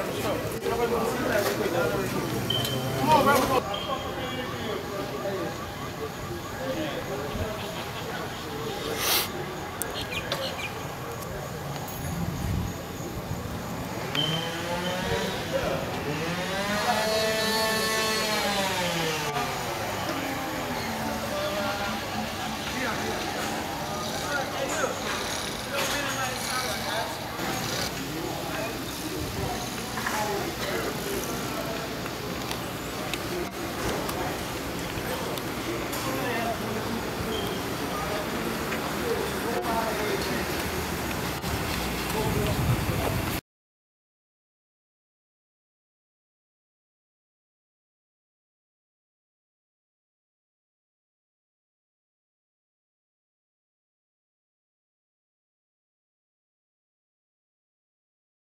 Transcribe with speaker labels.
Speaker 1: Come on, come on.